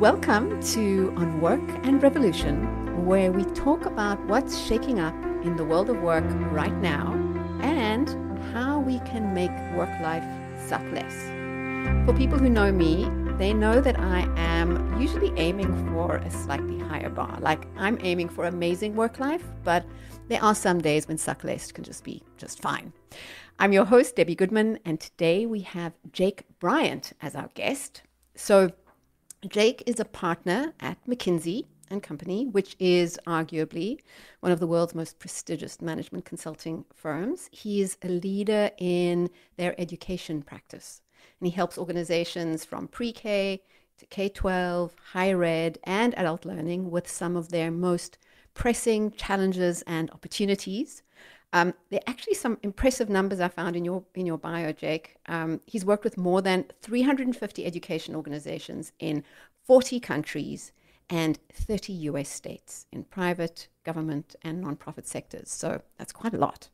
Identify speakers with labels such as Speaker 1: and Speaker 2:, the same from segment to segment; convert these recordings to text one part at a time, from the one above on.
Speaker 1: Welcome to On Work and Revolution, where we talk about what's shaking up in the world of work right now and how we can make work life suck less. For people who know me, they know that I am usually aiming for a slightly higher bar. Like I'm aiming for amazing work life, but there are some days when suck less can just be just fine. I'm your host, Debbie Goodman, and today we have Jake Bryant as our guest. So, Jake is a partner at McKinsey and Company, which is arguably one of the world's most prestigious management consulting firms. He is a leader in their education practice, and he helps organizations from pre-K to K-12, higher ed, and adult learning with some of their most pressing challenges and opportunities. Um, there are actually some impressive numbers I found in your in your bio, Jake. Um, he's worked with more than 350 education organizations in 40 countries and 30 US states in private, government, and nonprofit sectors. So that's quite a lot.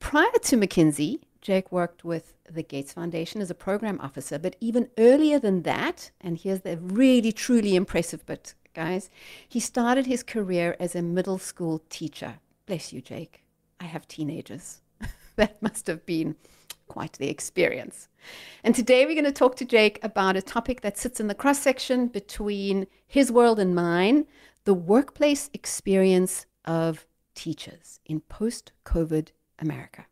Speaker 1: Prior to McKinsey, Jake worked with the Gates Foundation as a program officer, but even earlier than that, and here's the really truly impressive bit, guys, he started his career as a middle school teacher. Bless you, Jake. I have teenagers. that must have been quite the experience. And today we're going to talk to Jake about a topic that sits in the cross section between his world and mine the workplace experience of teachers in post COVID America.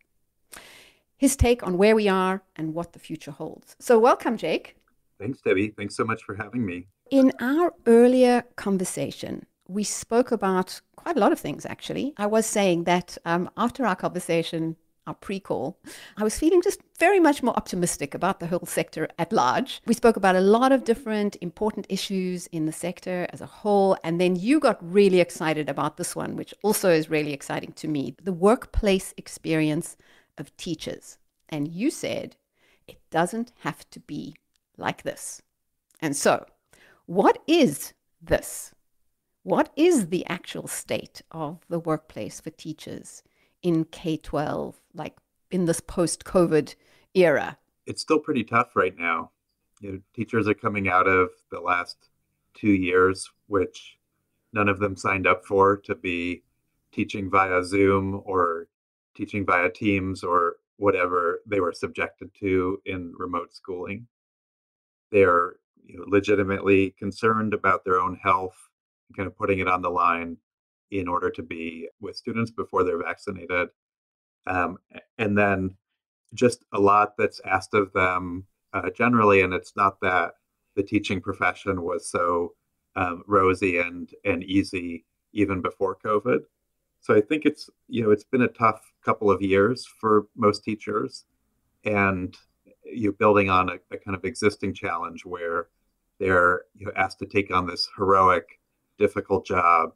Speaker 1: His take on where we are and what the future holds. So, welcome, Jake.
Speaker 2: Thanks, Debbie. Thanks so much for having me.
Speaker 1: In our earlier conversation, we spoke about quite a lot of things, actually. I was saying that um, after our conversation, our pre-call, I was feeling just very much more optimistic about the whole sector at large. We spoke about a lot of different important issues in the sector as a whole, and then you got really excited about this one, which also is really exciting to me, the workplace experience of teachers. And you said it doesn't have to be like this. And so, what is this? What is the actual state of the workplace for teachers in K 12, like in this post COVID era?
Speaker 2: It's still pretty tough right now. You know, teachers are coming out of the last two years, which none of them signed up for to be teaching via Zoom or teaching via Teams or whatever they were subjected to in remote schooling. They're you know, legitimately concerned about their own health kind of putting it on the line in order to be with students before they're vaccinated. Um, and then just a lot that's asked of them uh, generally. And it's not that the teaching profession was so um, rosy and, and easy even before COVID. So I think it's, you know, it's been a tough couple of years for most teachers. And you're building on a, a kind of existing challenge where they're you know, asked to take on this heroic difficult job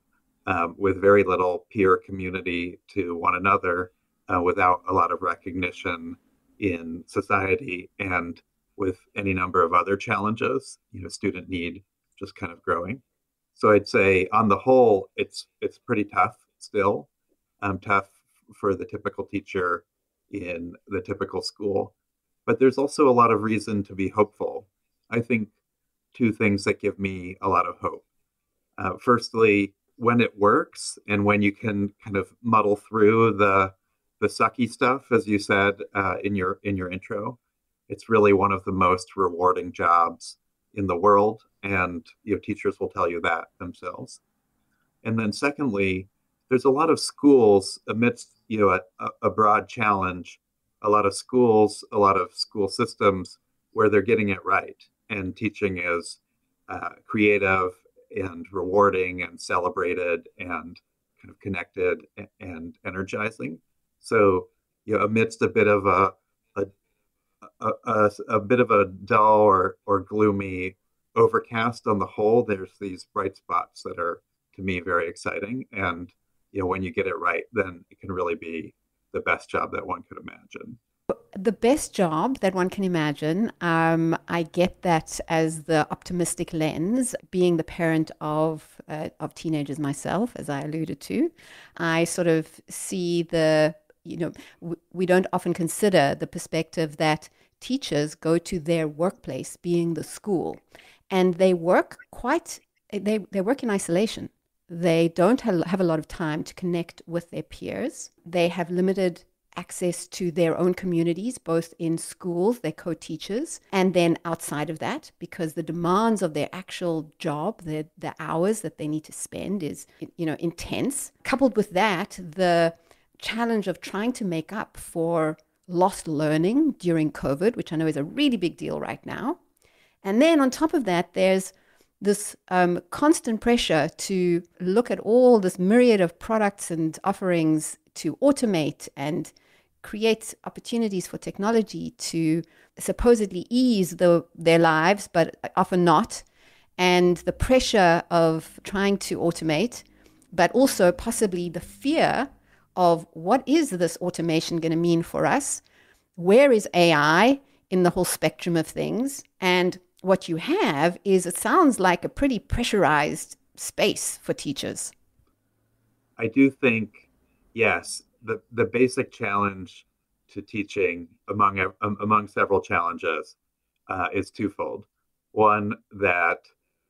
Speaker 2: um, with very little peer community to one another, uh, without a lot of recognition in society, and with any number of other challenges, you know, student need just kind of growing. So I'd say, on the whole, it's it's pretty tough still, um, tough for the typical teacher in the typical school, but there's also a lot of reason to be hopeful. I think two things that give me a lot of hope. Uh, firstly, when it works and when you can kind of muddle through the the sucky stuff, as you said uh, in your in your intro, it's really one of the most rewarding jobs in the world, and you know teachers will tell you that themselves. And then secondly, there's a lot of schools amidst you know a, a broad challenge, a lot of schools, a lot of school systems where they're getting it right, and teaching is uh, creative and rewarding and celebrated and kind of connected and energizing. So, you know, amidst a bit of a a, a, a, a bit of a dull or, or gloomy overcast on the whole, there's these bright spots that are to me very exciting. And you know, when you get it right, then it can really be the best job that one could imagine
Speaker 1: the best job that one can imagine. Um, I get that as the optimistic lens, being the parent of uh, of teenagers myself, as I alluded to. I sort of see the you know w- we don't often consider the perspective that teachers go to their workplace, being the school, and they work quite they, they work in isolation they don't have a lot of time to connect with their peers they have limited access to their own communities, both in schools, their co teachers, and then outside of that, because the demands of their actual job, the, the hours that they need to spend is, you know, intense. Coupled with that, the challenge of trying to make up for lost learning during COVID, which I know is a really big deal right now. And then on top of that, there's this um, constant pressure to look at all this myriad of products and offerings to automate and create opportunities for technology to supposedly ease the, their lives, but often not. And the pressure of trying to automate, but also possibly the fear of what is this automation going to mean for us? Where is AI in the whole spectrum of things? And what you have is it sounds like a pretty pressurized space for teachers.
Speaker 2: I do think, yes, the the basic challenge to teaching among um, among several challenges uh, is twofold. One that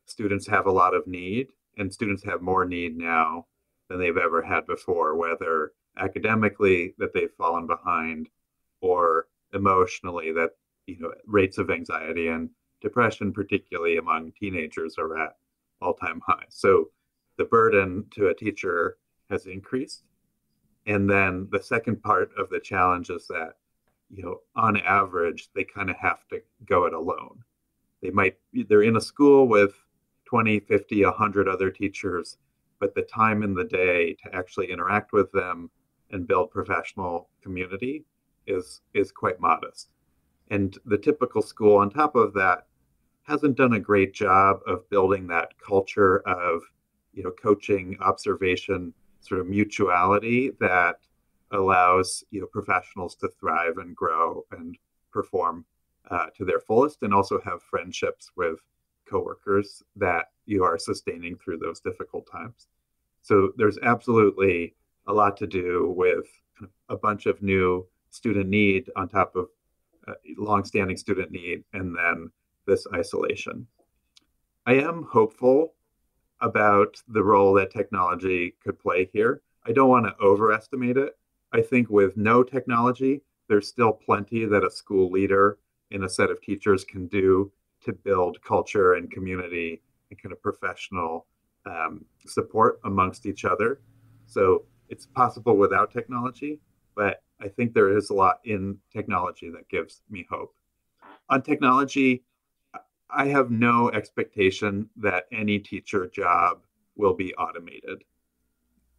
Speaker 2: students have a lot of need, and students have more need now than they've ever had before, whether academically that they've fallen behind, or emotionally that you know rates of anxiety and depression, particularly among teenagers, are at all-time highs. So the burden to a teacher has increased and then the second part of the challenge is that, you know, on average, they kind of have to go it alone. They might, they're in a school with 20, 50, 100 other teachers, but the time in the day to actually interact with them and build professional community is is quite modest. And the typical school on top of that hasn't done a great job of building that culture of, you know, coaching, observation, sort of mutuality that allows you know professionals to thrive and grow and perform uh, to their fullest and also have friendships with coworkers that you are sustaining through those difficult times. So there's absolutely a lot to do with a bunch of new student need on top of uh, long-standing student need and then this isolation. I am hopeful about the role that technology could play here. I don't want to overestimate it. I think with no technology, there's still plenty that a school leader and a set of teachers can do to build culture and community and kind of professional um, support amongst each other. So it's possible without technology, but I think there is a lot in technology that gives me hope. On technology, I have no expectation that any teacher job will be automated.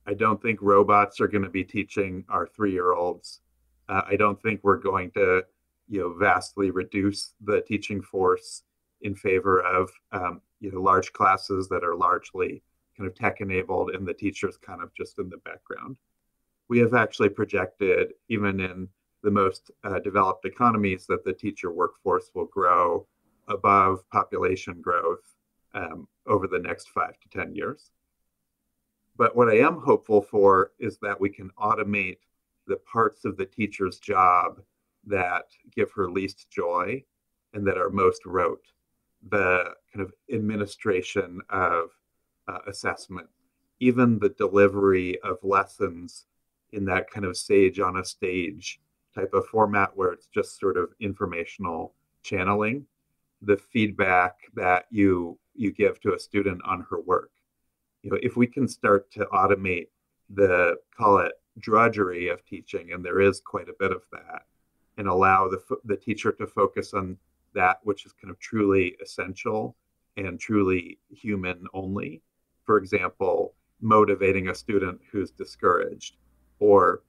Speaker 2: I don't think robots are going to be teaching our three year olds. Uh, I don't think we're going to, you know, vastly reduce the teaching force in favor of, um, you know, large classes that are largely kind of tech enabled and the teachers kind of just in the background. We have actually projected, even in the most uh, developed economies, that the teacher workforce will grow above population growth um, over the next five to 10 years. But what I am hopeful for is that we can automate the parts of the teacher's job that give her least joy and that are most rote. The kind of administration of uh, assessment, even the delivery of lessons in that kind of sage on a stage type of format where it's just sort of informational channeling the feedback that you you give to a student on her work. You know, if we can start to automate the call it drudgery of teaching, and there is quite a bit of that, and allow the the teacher to focus on that which is kind of truly essential and truly human only. For example, motivating a student who's discouraged, or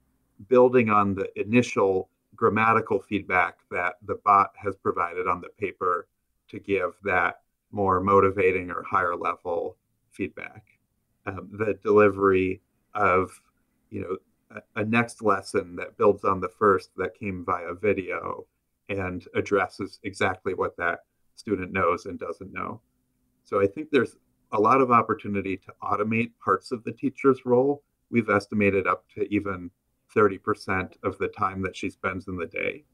Speaker 2: building on the initial grammatical feedback that the bot has provided on the paper to give that more motivating or higher level feedback. Um, the delivery of, you know, a, a, next lesson that builds on the first that came via video and addresses exactly what that student knows and doesn't know. So I think there's a lot of opportunity to automate parts of the teacher's role. We've estimated up to even 30% of the time that she spends in the day.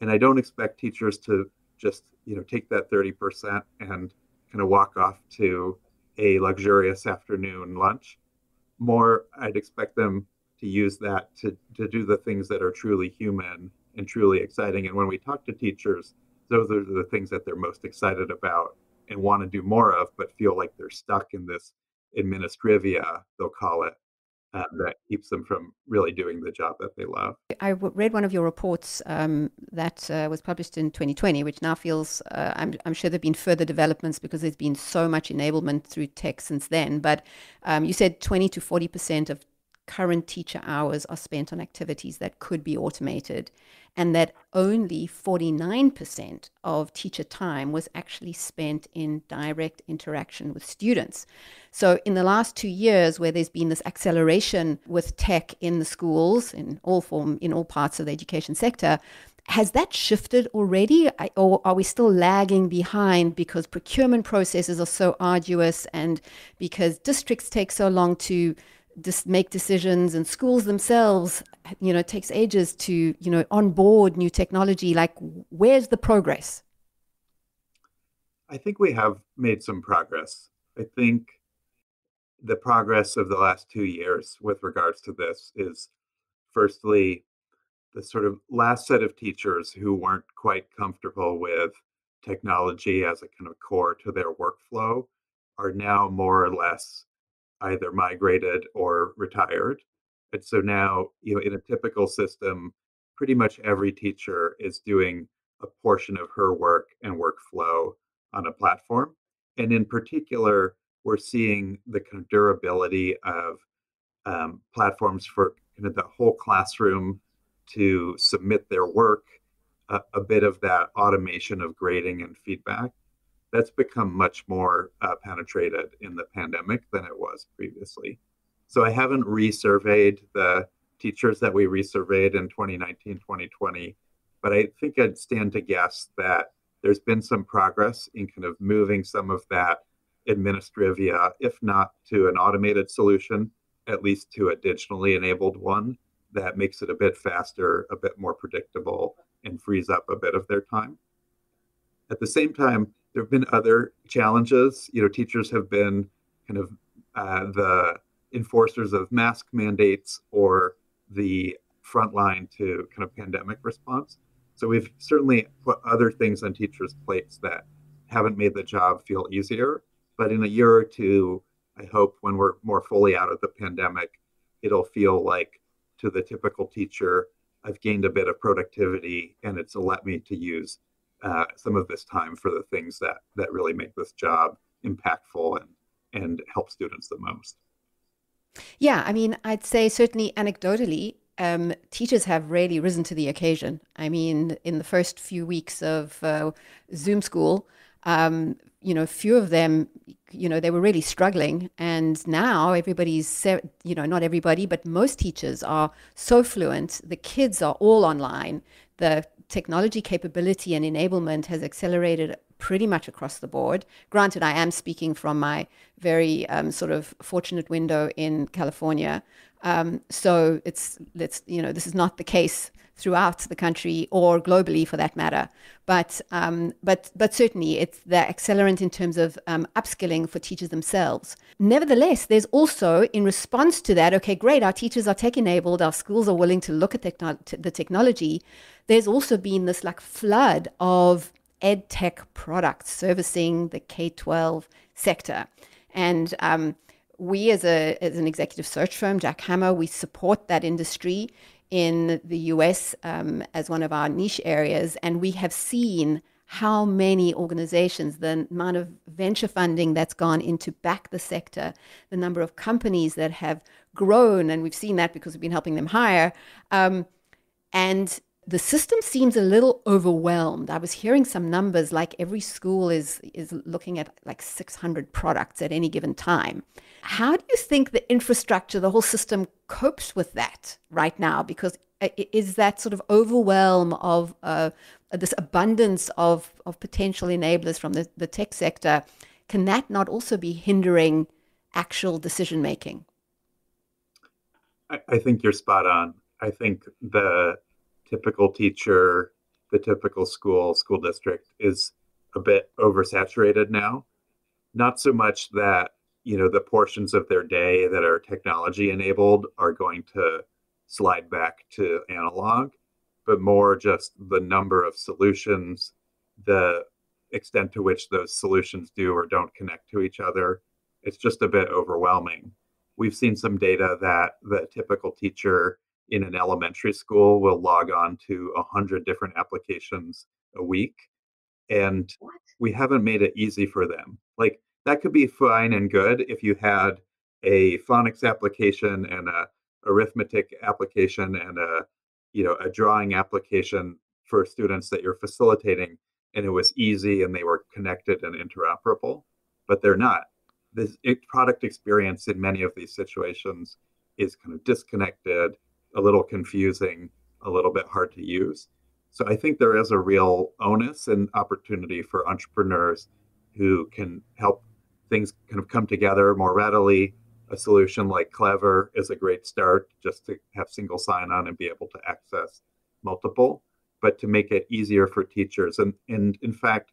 Speaker 2: And I don't expect teachers to just you know take that 30% and kind of walk off to a luxurious afternoon lunch. More, I'd expect them to use that to, to do the things that are truly human and truly exciting. And when we talk to teachers, those are the things that they're most excited about and want to do more of, but feel like they're stuck in this administrivia, they'll call it, uh, that keeps them from really doing the job that they love.
Speaker 1: I read one of your reports um, that uh, was published in 2020, which now feels, uh, I'm, I'm, sure there have been further developments because there's been so much enablement through tech since then. But um, you said 20 to 40% of current teacher hours are spent on activities that could be automated, and that only 49% of teacher time was actually spent in direct interaction with students. So, in the last two years, where there's been this acceleration with tech in the schools, in all form, in all parts of the education sector, has that shifted already or are we still lagging behind because procurement processes are so arduous and because districts take so long to dis- make decisions and schools themselves you know it takes ages to you know onboard new technology. Like where's the progress?
Speaker 2: I think we have made some progress. I think the progress of the last two years with regards to this is firstly the sort of last set of teachers who weren't quite comfortable with technology as a kind of core to their workflow are now more or less either migrated or retired. And so now, you know, in a typical system, pretty much every teacher is doing a portion of her work and workflow on a platform. And in particular, we're seeing the kind of durability of um, platforms for kind of the whole classroom to submit their work, a bit of that automation of grading and feedback that's become much more uh, penetrated in the pandemic than it was previously. So I haven't resurveyed the teachers that we resurveyed in 2019, 2020, but I think I'd stand to guess that there's been some progress in kind of moving some of that administrivia, if not to an automated solution, at least to a digitally enabled one that makes it a bit faster, a bit more predictable, and frees up a bit of their time. At the same time, there have been other challenges. You know, teachers have been kind of uh, the enforcers of mask mandates or the front line to kind of pandemic response. So we've certainly put other things on teachers' plates that haven't made the job feel easier. But in a year or two, I hope when we're more fully out of the pandemic, it'll feel like to the typical teacher, I've gained a bit of productivity and it's let me to use uh, some of this time for the things that that really make this job impactful and and help students the most.
Speaker 1: Yeah, I mean, I'd say certainly anecdotally, um, teachers have really risen to the occasion. I mean, in the first few weeks of uh, Zoom school, um, you know, few of them, you know, they were really struggling. And now everybody's, you know, not everybody, but most teachers are so fluent. The kids are all online. The technology capability and enablement has accelerated pretty much across the board. Granted, I am speaking from my very um, sort of fortunate window in California. Um, so it's let's you know this is not the case throughout the country or globally for that matter. But um, but but certainly it's the accelerant in terms of um, upskilling for teachers themselves. Nevertheless, there's also in response to that, okay, great, our teachers are tech enabled, our schools are willing to look at techno- the technology. There's also been this like flood of ed tech products servicing the K 12 sector. And um, we, as, a, as an executive search firm, Jack Hammer, we support that industry in the US um, as one of our niche areas. And we have seen how many organizations, the amount of venture funding that's gone into back the sector, the number of companies that have grown, and we've seen that because we've been helping them hire. Um, and the system seems a little overwhelmed. I was hearing some numbers like every school is is looking at like 600 products at any given time. How do you think the infrastructure, the whole system copes with that right now? Because is that sort of overwhelm of uh, this abundance of, of potential enablers from the, the tech sector, can that not also be hindering actual decision making?
Speaker 2: I, I think you're spot on. I think the typical teacher, the typical school, school district is a bit oversaturated now. not so much that you know the portions of their day that are technology enabled are going to slide back to analog but more just the number of solutions the extent to which those solutions do or don't connect to each other it's just a bit overwhelming we've seen some data that the typical teacher in an elementary school will log on to 100 different applications a week and what? we haven't made it easy for them like that could be fine and good if you had a phonics application and a arithmetic application and a you know a drawing application for students that you're facilitating and it was easy and they were connected and interoperable but they're not the product experience in many of these situations is kind of disconnected a little confusing a little bit hard to use so i think there is a real onus and opportunity for entrepreneurs who can help things kind of come together more readily. A solution like Clever is a great start just to have single sign on and be able to access multiple, but to make it easier for teachers. And, and in fact,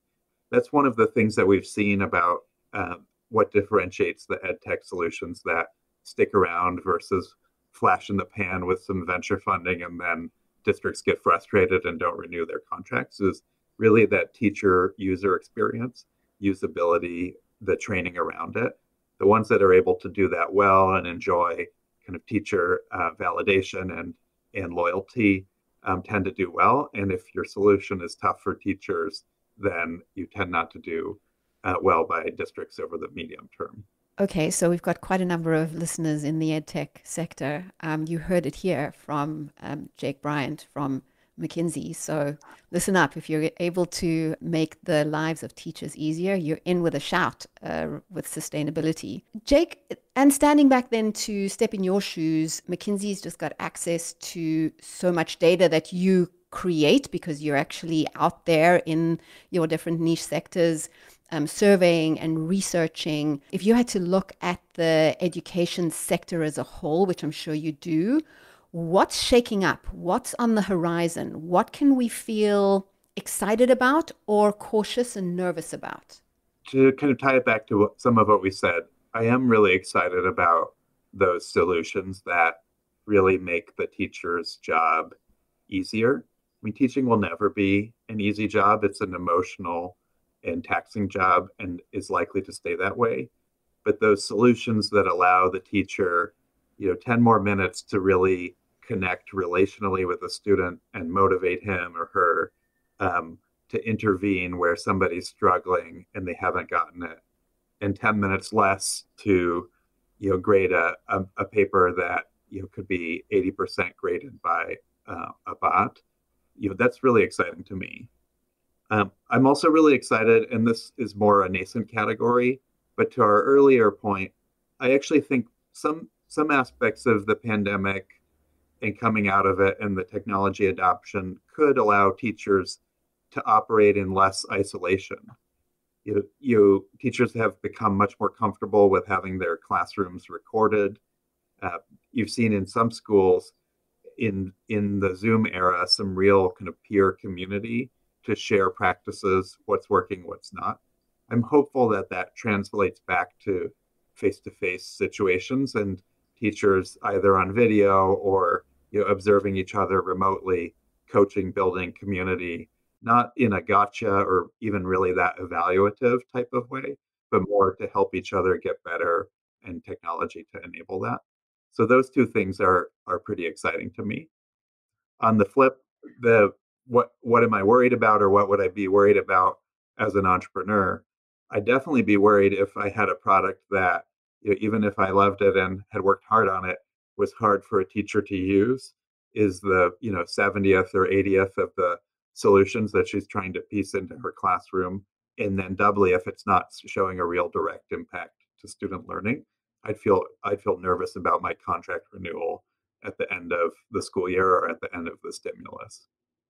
Speaker 2: that's one of the things that we've seen about uh, what differentiates the ed tech solutions that stick around versus flash in the pan with some venture funding and then districts get frustrated and don't renew their contracts is really that teacher user experience usability the training around it. The ones that are able to do that well and enjoy kind of teacher uh, validation and and loyalty um, tend to do well. And if your solution is tough for teachers, then you tend not to do uh, well by districts over the medium term.
Speaker 1: Okay, so we've got quite a number of listeners in the edtech sector. Um, you heard it here from um, Jake Bryant from McKinsey. So listen up. If you're able to make the lives of teachers easier, you're in with a shout uh, with sustainability. Jake, and standing back then to step in your shoes, McKinsey's just got access to so much data that you create because you're actually out there in your different niche sectors. Um, surveying and researching. If you had to look at the education sector as a whole, which I'm sure you do, what's shaking up? What's on the horizon? What can we feel excited about or cautious and nervous about?
Speaker 2: To kind of tie it back to some of what we said, I am really excited about those solutions that really make the teacher's job easier. I mean, teaching will never be an easy job. It's an emotional and taxing job and is likely to stay that way. But those solutions that allow the teacher, you know, 10 more minutes to really connect relationally with a student and motivate him or her um, to intervene where somebody's struggling and they haven't gotten it. And 10 minutes less to you know grade a, a, a paper that you know could be 80% graded by uh, a bot. You know that's really exciting to me um, i'm also really excited and this is more a nascent category but to our earlier point i actually think some some aspects of the pandemic and coming out of it and the technology adoption could allow teachers to operate in less isolation. You, you teachers have become much more comfortable with having their classrooms recorded. Uh, you've seen in some schools in in the Zoom era some real kind of peer community to share practices, what's working, what's not. I'm hopeful that that translates back to face-to-face situations and teachers either on video or you know, observing each other remotely, coaching, building community, not in a gotcha or even really that evaluative type of way, but more to help each other get better and technology to enable that. So those two things are are pretty exciting to me. On the flip, the what what am I worried about or what would I be worried about as an entrepreneur? I'd definitely be worried if I had a product that you know, even if I loved it and had worked hard on it, was hard for a teacher to use is the you know 70th or 80th of the solutions that she's trying to piece into her classroom and then doubly if it's not showing a real direct impact to student learning i'd feel i'd feel nervous about my contract renewal at the end of the school year or at the end of the stimulus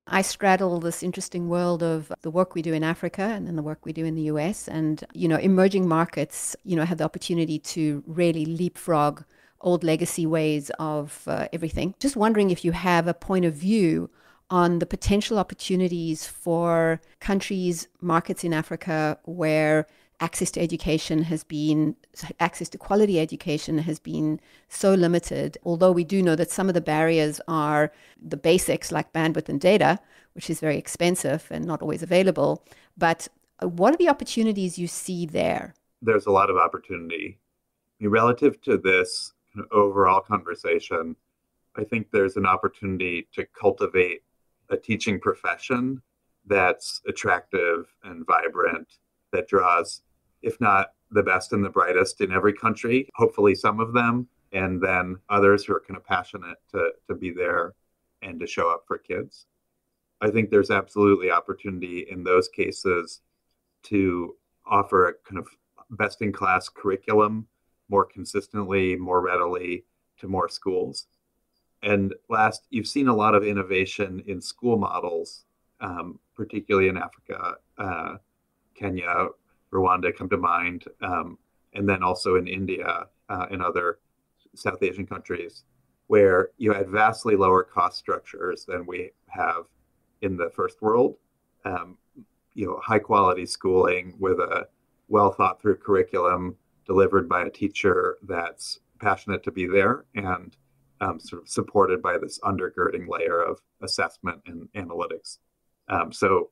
Speaker 1: I straddle this interesting world of the work we do in Africa and then the work we do in the US. And, you know, emerging markets, you know, have the opportunity to really leapfrog old legacy ways of uh, everything. Just wondering if you have a point of view on the potential opportunities for countries, markets in Africa where access to education has been, access to quality education has been so limited. Although we do know that some of the barriers are the basics like bandwidth and data, which is very expensive and not always available. But uh, what are the opportunities you see there?
Speaker 2: There's a lot of opportunity. Relative to this overall conversation, I think there's an opportunity to cultivate a teaching profession that's attractive and vibrant, that draws, if not the best and the brightest in every country, hopefully some of them, and then others who are kind of passionate to, to be there and to show up for kids. I think there's absolutely opportunity in those cases to offer a kind of best in class curriculum more consistently, more readily to more schools. And last, you've seen a lot of innovation in school models, um, particularly in Africa, uh, Kenya, Rwanda come to mind, um, and then also in India uh, and other South Asian countries, where you had vastly lower cost structures than we have in the first world. Um, you know, high quality schooling with a well thought through curriculum delivered by a teacher that's passionate to be there and um, sort of supported by this undergirding layer of assessment and analytics. Um, so,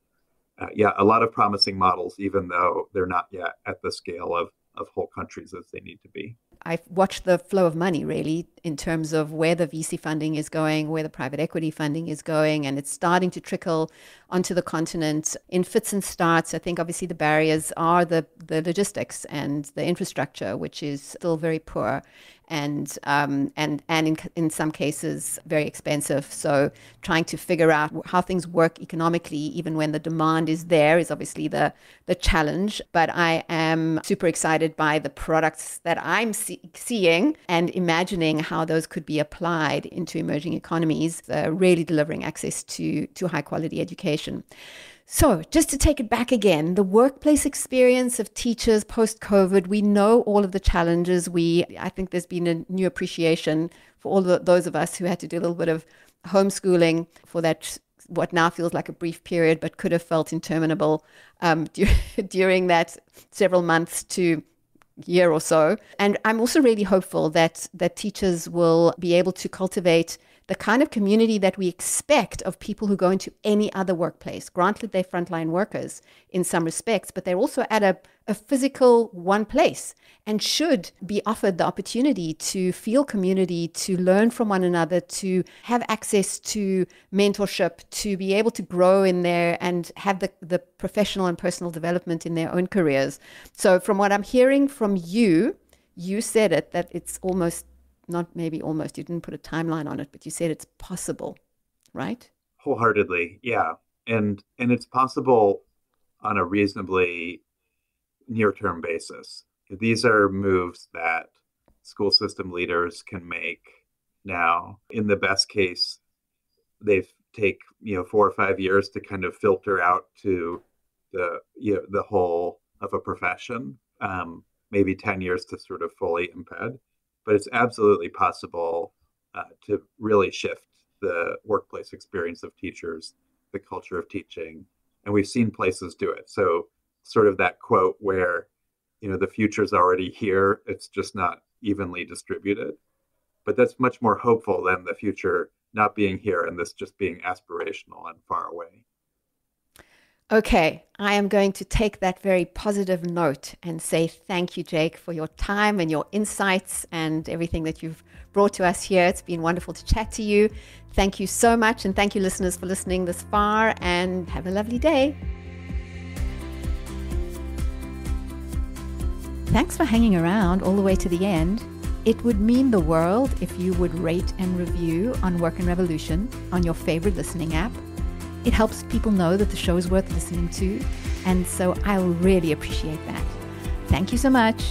Speaker 2: uh, yeah, a lot of promising models, even though they're not yet at the scale of, of whole countries as they need to be.
Speaker 1: I've watched the flow of money really in terms of where the VC funding is going, where the private equity funding is going, and it's starting to trickle onto the continent in fits and starts. I think obviously the barriers are the, the logistics and the infrastructure, which is still very poor and um, and and in, in some cases very expensive. So trying to figure out how things work economically, even when the demand is there, is obviously the the challenge. But I am super excited by the products that I'm see- seeing and imagining how those could be applied into emerging economies, uh, really delivering access to to high quality education. So, just to take it back again, the workplace experience of teachers post COVID, we know all of the challenges. We, I think there's been a new appreciation for all the, those of us who had to do a little bit of homeschooling for that, what now feels like a brief period, but could have felt interminable um, during that several months to year or so. And I'm also really hopeful that that teachers will be able to cultivate the kind of community that we expect of people who go into any other workplace. Granted, they're frontline workers in some respects, but they're also at a, a physical one place and should be offered the opportunity to feel community, to learn from one another, to have access to mentorship, to be able to grow in there and have the, the professional and personal development in their own careers. So, from what I'm hearing from you, you said it that it's almost not maybe almost, you didn't put a timeline on it, but you said it's possible, right?
Speaker 2: Wholeheartedly, yeah. And and it's possible on a reasonably near-term basis. These are moves that school system leaders can make now. In the best case, they've take you know four or five years to kind of filter out to the you know the whole of a profession. Um, maybe ten years to sort of fully embed but it's absolutely possible uh, to really shift the workplace experience of teachers, the culture of teaching, and we've seen places do it. So, sort of that quote where, you know, the future is already here; it's just not evenly distributed. But that's much more hopeful than the future not being here and this just being aspirational and far away.
Speaker 1: Okay, I am going to take that very positive note and say thank you, Jake, for your time and your insights and everything that you've brought to us here. It's been wonderful to chat to you. Thank you so much. And thank you, listeners, for listening this far. And have a lovely day. Thanks for hanging around all the way to the end. It would mean the world if you would rate and review on Work and Revolution on your favorite listening app it helps people know that the show is worth listening to, and so I really appreciate that. Thank you so much.